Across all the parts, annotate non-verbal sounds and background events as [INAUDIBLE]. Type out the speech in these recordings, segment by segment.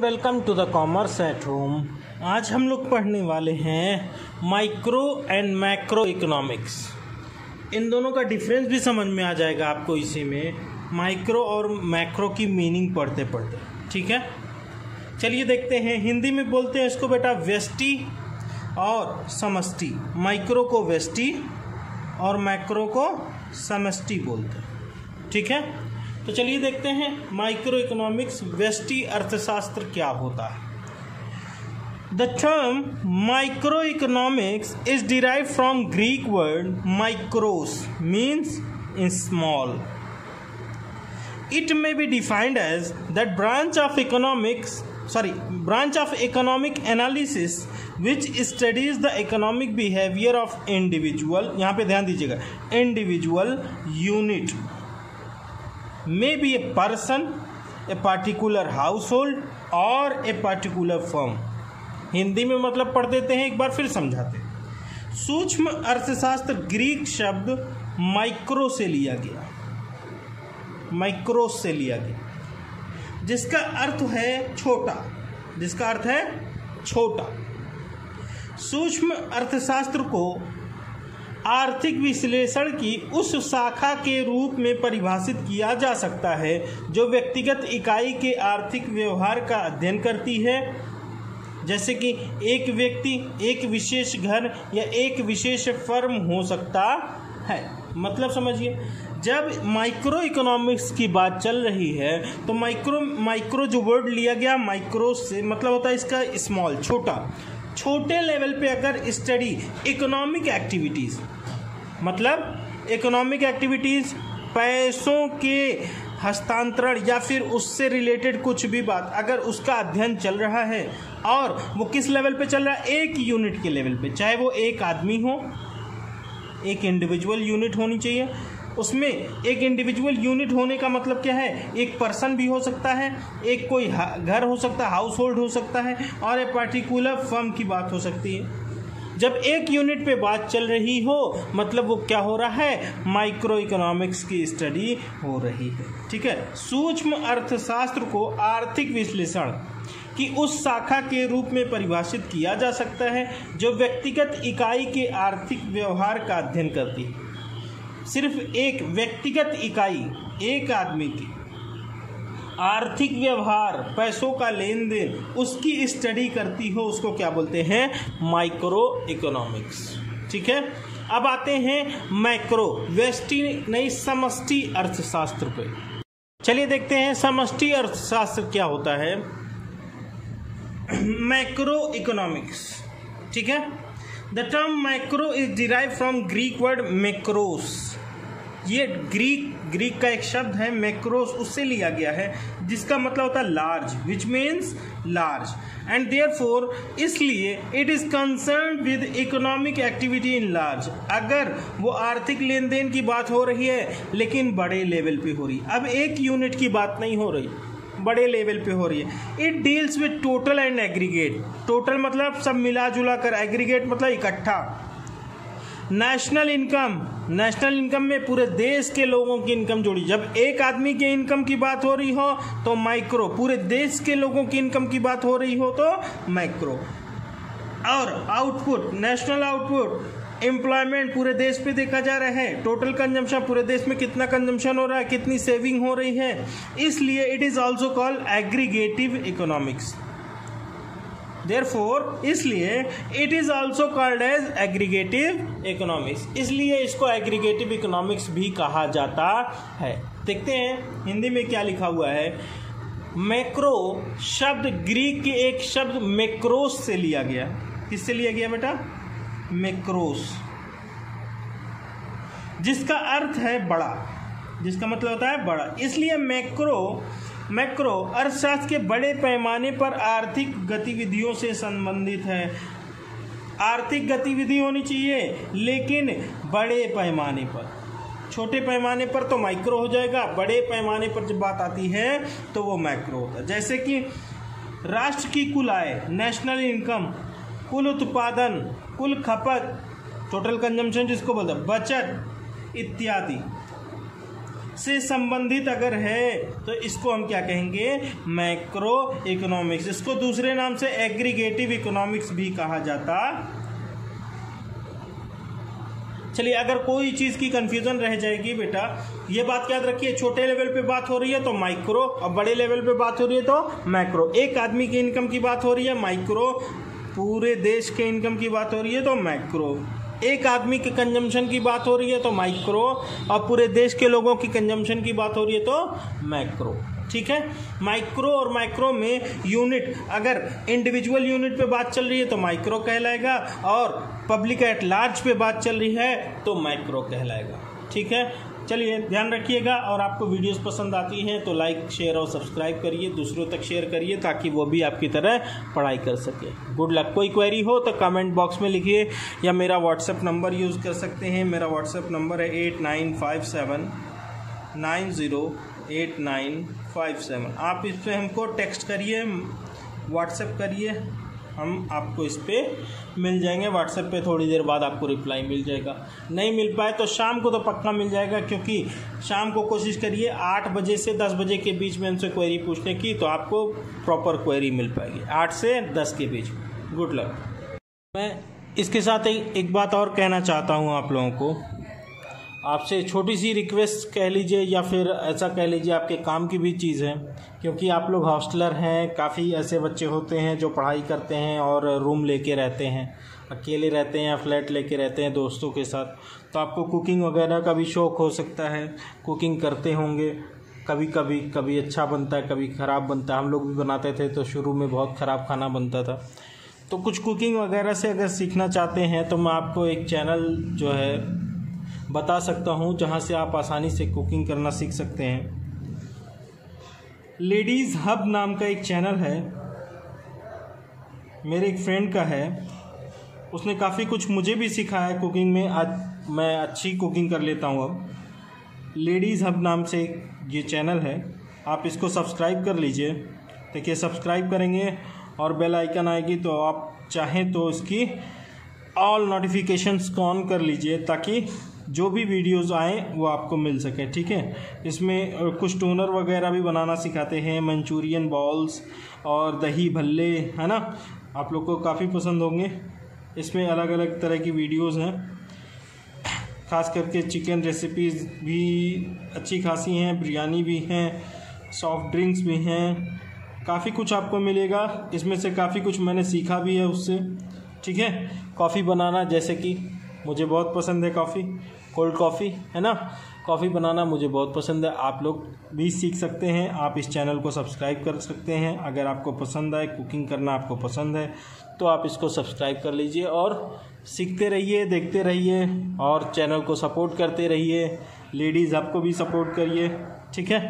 Welcome to the commerce at home आज हम लोग पढ़ने वाले हैं माइक्रो एंड मैक्रो इकोनॉमिक्स इन दोनों का डिफरेंस भी समझ में आ जाएगा आपको इसी में। माइक्रो और मैक्रो की मीनिंग पढ़ते पढ़ते ठीक है? चलिए देखते हैं। हिंदी में बोलते हैं इसको बेटा व्यष्टि और समष्टि। माइक्रो को व्यष्टि और मैक्रो को समष्टि बोलते हैं। ठीक है? तो चलिए देखते हैं माइक्रो इकोनॉमिक्स वेस्टी अर्थशास्त्र क्या होता है। The term micro economics is derive from Greek word micros means in small it may be defined as that branch of economics sorry branch of economic analysis which studies the economic behaviour of individual यहाँ पर ध्यान दीजिएगा individual unit may be a person, a particular household, or a particular firm. Hindi में मतलब पढ़ देते हैं, एक बार फिर समझाते हैं। सूक्ष्म अर्थशास्त्र ग्रीक शब्द माइक्रो से लिया गया। माइक्रोस से लिया गया। जिसका अर्थ है छोटा। जिसका अर्थ है छोटा। सूक्ष्म अर्थशास्त्र को आर्थिक विश्लेषण की उस शाखा के रूप में परिभाषित किया जा सकता है, जो व्यक्तिगत इकाई के आर्थिक व्यवहार का अध्ययन करती है। जैसे कि एक व्यक्ति, एक विशेष घर या एक विशेष फर्म हो सकता है। मतलब समझिए, जब माइक्रो इकोनॉमिक्स की बात चल रही है तो माइक्रो माइक्रो जो वर्ड लिया गया, माइक्रो से मतलब होता है इसका स्मॉल छोटा। छोटे लेवल पे अगर स्टडी इकोनॉमिक एक्टिविटीज़ मतलब इकोनॉमिक एक्टिविटीज़, पैसों के हस्तांतरण या फिर उससे रिलेटेड कुछ भी बात, अगर उसका अध्ययन चल रहा है और वो किस लेवल पे चल रहा है, एक यूनिट के लेवल पे, चाहे वो एक आदमी हो, एक इंडिविजुअल यूनिट होनी चाहिए उसमें एक इंडिविजुअल यूनिट होने का मतलब क्या है? एक पर्सन भी हो सकता है, एक कोई घर हो सकता है हाउस होल्ड हो सकता है, और एक पर्टिकुलर फर्म की बात हो सकती है। जब एक यूनिट पे बात चल रही हो मतलब वो क्या हो रहा है? माइक्रो इकोनॉमिक्स की स्टडी हो रही है। ठीक है? सूक्ष्म अर्थशास्त्र को आर्थिक विश्लेषण कि उस शाखा के रूप में परिभाषित किया जा सकता है, जो व्यक्तिगत इकाई के आर्थिक व्यवहार का अध्ययन करती है। सिर्फ़ एक व्यक्तिगत इकाई, एक आदमी की। आर्थिक व्यवहार, पैसों का लेन देन उसकी स्टडी करती हो, उसको क्या बोलते हैं? माइक्रो इकोनॉमिक्स ठीक है? अब आते हैं मैक्रो, व्यष्टि नहीं, समष्टि अर्थशास्त्र पे। चलिए देखते हैं समष्टि अर्थशास्त्र क्या होता है। [CLEARS THROAT] मैक्रो इकोनॉमिक्स ठीक है? The term micro is derive from Greek word macros. ये ग्रीक ग्रीक का एक शब्द है, मैक्रोस, उससे लिया गया है, जिसका मतलब होता है large which means large and therefore इसलिए it is concern with economic activity in large अगर वो आर्थिक लेन देन की बात हो रही है, लेकिन बड़े लेवल पे हो रही अब एक यूनिट की बात नहीं हो रही, बड़े लेवल पे हो रही है। It deals with total and aggregate total मतलब सब मिला जुला कर एग्रीगेट मतलब इकट्ठा। नेशनल इनकम नेशनल इनकम में पूरे देश के लोगों की इनकम जोड़ी। जब एक आदमी के इनकम की बात हो रही हो तो माइक्रो पूरे देश के लोगों की इनकम की बात हो रही हो तो माइक्रो और आउटपुट नेशनल आउटपुट एम्प्लॉयमेंट पूरे देश पे देखा जा रहा है। टोटल कंजम्पशन पूरे देश में कितना कंजम्पशन हो रहा है, कितनी सेविंग हो रही है। इसलिए it is also called aggregative economics therefore इसलिए it is also called as aggregative economics इसलिए इसको एग्रीगेटिव इकोनॉमिक्स भी कहा जाता है। देखते हैं, हिंदी में क्या लिखा हुआ है? मैक्रो शब्द ग्रीक के एक शब्द मैक्रोस से लिया गया। किससे लिया गया बेटा? मैक्रोस। जिसका अर्थ है बड़ा। जिसका मतलब होता है बड़ा। इसलिए मैक्रो मैक्रो अर्थशास्त्र के बड़े पैमाने पर आर्थिक गतिविधियों से संबंधित है। आर्थिक गतिविधि होनी चाहिए, लेकिन बड़े पैमाने पर। छोटे पैमाने पर तो माइक्रो हो जाएगा, बड़े पैमाने पर जब बात आती है तो वो मैक्रो होता है। जैसे कि राष्ट्र की कुल आय, नेशनल इनकम, कुल उत्पादन, कुल खपत, टोटल कंजम्पशन जिसको बोलते हैं, बचत, इत्यादि। से संबंधित अगर है तो इसको हम क्या कहेंगे? मैक्रो इकोनॉमिक्स इसको दूसरे नाम से एग्रीगेटिव इकोनॉमिक्स भी कहा जाता। चलिए, अगर कोई चीज़ की कंफ्यूजन रह जाएगी बेटा, ये बात याद रखिए, छोटे लेवल पे बात हो रही है तो माइक्रो और बड़े लेवल पे बात हो रही है तो मैक्रो एक आदमी की इनकम की बात हो रही है माइक्रो पूरे देश के इनकम की बात हो रही है तो मैक्रो एक आदमी के कंजम्पशन की बात हो रही है तो माइक्रो और पूरे देश के लोगों की कंजम्पशन की बात हो रही है तो मैक्रो ठीक है? माइक्रो और माइक्रो में यूनिट अगर इंडिविजुअल यूनिट पे बात चल रही है तो माइक्रो कहलाएगा, और पब्लिक एट लार्ज पे बात चल रही है तो माइक्रो कहलाएगा, ठीक है? चलिए, ध्यान रखिएगा और आपको वीडियोस पसंद आती हैं तो लाइक शेयर और सब्सक्राइब करिए, दूसरों तक शेयर करिए ताकि वो भी आपकी तरह पढ़ाई कर सके। गुड लक कोई क्वेरी हो तो कमेंट बॉक्स में लिखिए या मेरा व्हाट्सएप नंबर यूज़ कर सकते हैं। मेरा व्हाट्सएप नंबर है eight nine five seven nine zero eight nine five seven आप इस पर हमको टेक्स्ट करिए व्हाट्सएप करिए। हम आपको इस पर मिल जाएँगे। व्हाट्सएप पे थोड़ी देर बाद आपको रिप्लाई मिल जाएगा। नहीं मिल पाए तो शाम को तो पक्का मिल जाएगा क्योंकि शाम को कोशिश करिए आठ बजे से दस बजे के बीच में हमसे क्वेरी पूछने की तो आपको प्रॉपर क्वेरी मिल पाएगी। आठ से दस के बीच। गुड लक मैं इसके साथ एक, एक बात और कहना चाहता हूँ आप लोगों को। आपसे छोटी सी रिक्वेस्ट कह लीजिए या फिर ऐसा कह लीजिए आपके काम की भी चीज़ है, क्योंकि आप लोग हॉस्टलर हैं, काफ़ी ऐसे बच्चे होते हैं जो पढ़ाई करते हैं और रूम लेके रहते हैं, अकेले रहते हैं या फ्लैट लेके रहते हैं दोस्तों के साथ। तो आपको कुकिंग वगैरह का भी शौक़ हो सकता है कुकिंग करते होंगे कभी कभी कभी अच्छा बनता है, कभी ख़राब बनता है। हम लोग भी बनाते थे तो शुरू में बहुत ख़राब खाना बनता था। तो कुछ कुकिंग वगैरह से अगर सीखना चाहते हैं तो मैं आपको एक चैनल जो है बता सकता हूँ जहाँ से आप आसानी से कुकिंग करना सीख सकते हैं। लेडीज़ हब नाम का एक चैनल है। मेरे एक फ्रेंड का है। उसने काफ़ी कुछ मुझे भी सिखाया है कुकिंग में। आज मैं अच्छी कुकिंग कर लेता हूँ अब। लेडीज़ हब नाम से ये चैनल है। आप इसको सब्सक्राइब कर लीजिए। देखिए सब्सक्राइब करेंगे और बेल आइकन आएगी तो आप चाहें तो इसकी ऑल नोटिफिकेशंस को ऑन कर लीजिए ताकि जो भी वीडियोस आए, वो आपको मिल सके, ठीक है? इसमें कुछ टोनर वगैरह भी बनाना सिखाते हैं, मंचूरियन बॉल्स और दही भल्ले, है ना? आप लोग को काफ़ी पसंद होंगे। इसमें अलग अलग तरह की वीडियोस हैं। खास करके चिकन रेसिपीज़ भी अच्छी खासी हैं, बिरयानी भी हैं सॉफ्ट ड्रिंक्स भी हैं। काफ़ी कुछ आपको मिलेगा। इसमें से काफ़ी कुछ मैंने सीखा भी है उससे, ठीक है? कॉफ़ी बनाना, जैसे कि मुझे बहुत पसंद है कॉफ़ी कोल्ड कॉफ़ी है ना? कॉफ़ी बनाना मुझे बहुत पसंद है। आप लोग भी सीख सकते हैं। आप इस चैनल को सब्सक्राइब कर सकते हैं। अगर आपको पसंद आए कुकिंग करना आपको पसंद है तो आप इसको सब्सक्राइब कर लीजिए और सीखते रहिए, देखते रहिए और चैनल को सपोर्ट करते रहिए। लेडीज़ आपको भी सपोर्ट करिए। ठीक है?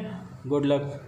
Good luck